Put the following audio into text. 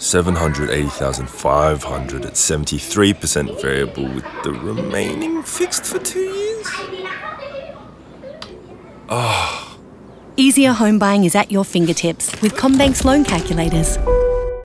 780,500 at 73% variable with the remaining fixed for two years? Ah. Easier home buying is at your fingertips with CommBank's loan calculators.